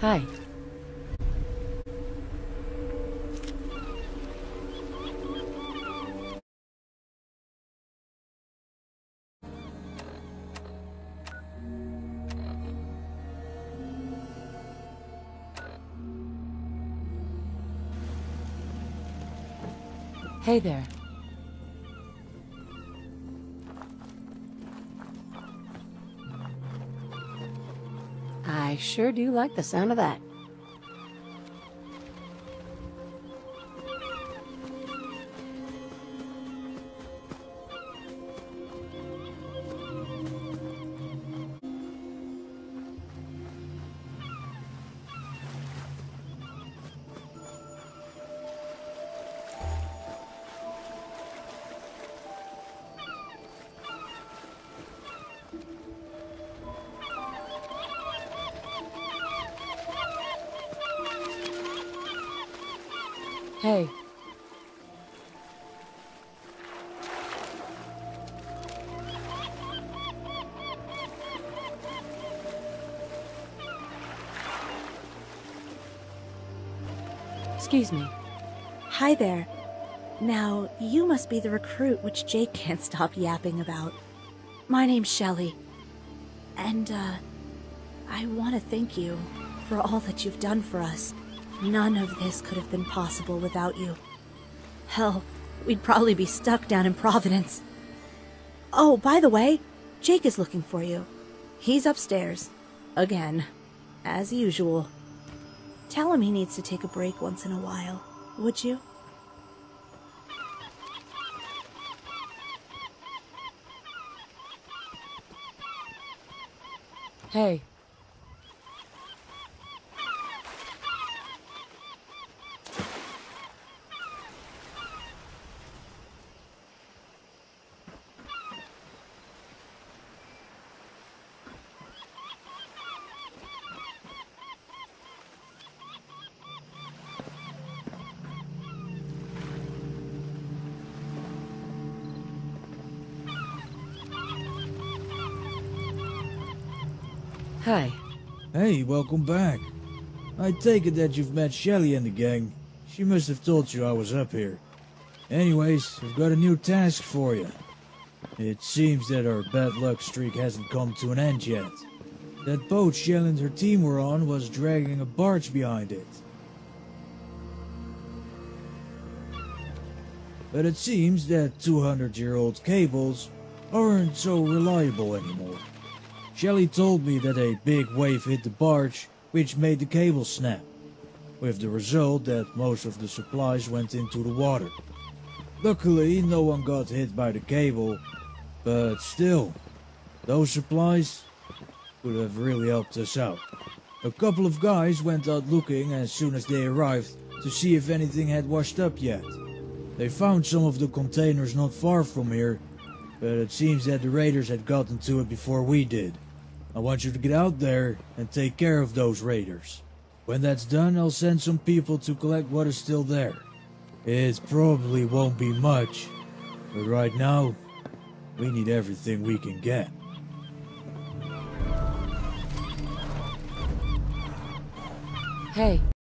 Hi. Hey there. I sure do like the sound of that. Hey. Excuse me. Hi there. Now, you must be the recruit which Jake can't stop yapping about. My name's Shelly. And, uh, I want to thank you for all that you've done for us. None of this could have been possible without you. Hell, we'd probably be stuck down in Providence. Oh, by the way, Jake is looking for you. He's upstairs. Again. As usual. Tell him he needs to take a break once in a while, would you? Hey. Hi. Hey, welcome back. I take it that you've met Shelly and the gang. She must have told you I was up here. Anyways, I've got a new task for you. It seems that our bad luck streak hasn't come to an end yet. That boat Shell and her team were on was dragging a barge behind it. But it seems that 200-year-old cables aren't so reliable anymore. Shelley told me that a big wave hit the barge, which made the cable snap, with the result that most of the supplies went into the water. Luckily, no one got hit by the cable, but still, those supplies could have really helped us out. A couple of guys went out looking as soon as they arrived to see if anything had washed up yet. They found some of the containers not far from here, but it seems that the raiders had gotten to it before we did. I want you to get out there and take care of those raiders. When that's done, I'll send some people to collect what is still there. It probably won't be much, but right now, we need everything we can get. Hey.